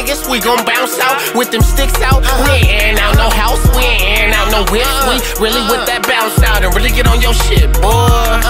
niggas, we gon' bounce out with them sticks out. We ain't airing out no house, we ain't airing out no whips. We really with that bounce out and really get on your shit, boy.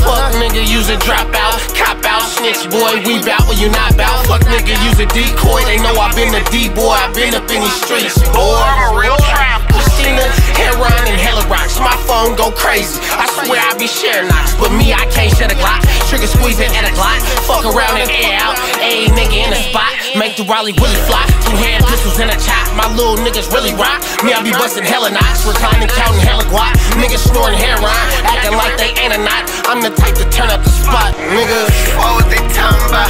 Fuck nigga, use a drop out, cop out, snitch boy. We bout when you not bout. Fuck nigga, use a decoy. They know I been a D boy, I been up in these streets, boy. I'm a real trap. Christina, heroin, and hella rocks. My phone go crazy. I swear I be sharing knocks, but me, I can't shut a Glock. Trigger squeezing at a Glock. Fuck around and air out. A nigga in the spot. Make the Raleigh really fly. Two hand pistols in a chop. My little niggas really rock. Me, I be busting hella knocks. Reclining, counting hella guap. Niggas snoring heroin. Acting like they ain't a knot. I'm the type to turn up the spot, nigga. What was they talking about?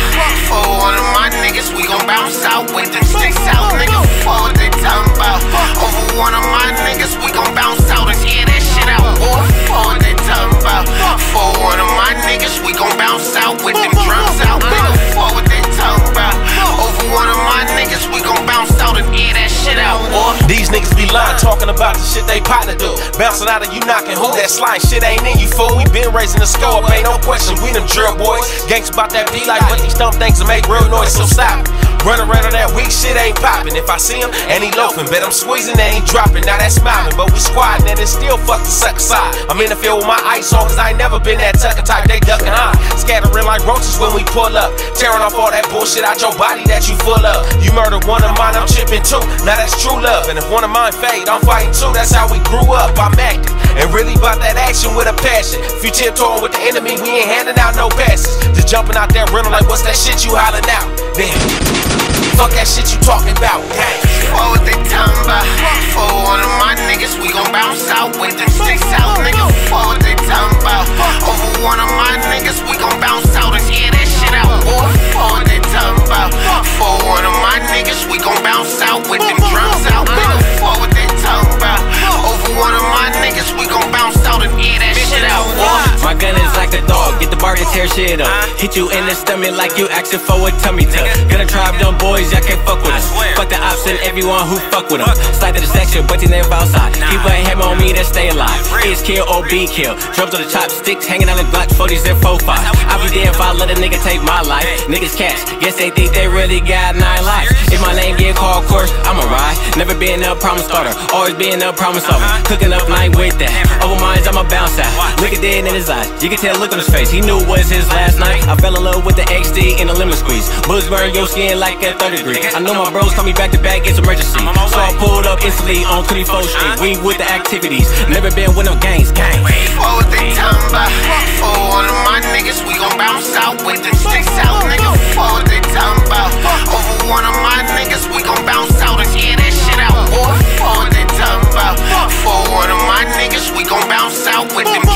For one of my niggas, we gon' bounce out with them sticks out, nigga. What was they talking about? Over one of my niggas, we gon' bounce out and hear that shit out. What was they talking about? For one of my niggas, we gon' bounce out with them These niggas be lying, talking about the shit they partner do. Bouncing out of you knocking, who that slime shit ain't in you, fool. We been raising the score, ain't no question. We them drill boys. Gangs about that beat like what these dumb things make real noise, so stop. it. Run around on that weak shit ain't popping. If I see him and he loafing, bet I'm squeezing and ain't dropping. Now that's smiling, but we squatting and it still fuck the sucker side. I'm in the field with my ice on, cause I ain't never been that tucker type. They ducking high, scattering like roaches when we pull up. Tearing off all that bullshit out your body that you full of. You murdered one of mine, I'm chipping two. Now that's true love. And if one of mine fade, I'm fighting too. That's how we grew up. I'm acting. And really about that action with a passion. If you tiptoeing with the enemy, we ain't handing out no passes. Just jumping out there rental like, what's that shit you hollering out? Damn. Fuck that shit you talking about. Gang. What was they talking about? For one of my shit up. Hit you in the stomach like you asking for a tummy tuck. Gonna tribe them boys, y'all can't fuck with us. Fuck the ops and everyone who fuck with them. Slide to the section, but you never outside. Keep a hammer on me that stay alive. Is kill or be kill. Drums on the chopsticks, hanging on the Glock 40s and 45. I'll be there if I let a nigga take my life. Niggas cash, guess they think they really got nine lives. If my name get called, of course, I'ma ride. Never been a problem starter, always been a problem solver. Cooking up night with that. Over minds, I'ma bounce out. Look at dead in his eyes. You can tell look on his face. He knew it was his last night. I fell in love with the XD in the lemon squeeze. Bullets burn your skin like a 30 degree. I know my bros call me back to back, it's emergency. So I pulled up instantly on 24th Street. We with the activities. Never been with no gangs, gang. What was they talking about? For one of my niggas, we gon' bounce out with them sticks out, nigga. What was they talking about? Over one of my niggas, we gon' bounce out and hear that shit out, boy. What was they talking about? For one of my niggas, we gon' bounce out with them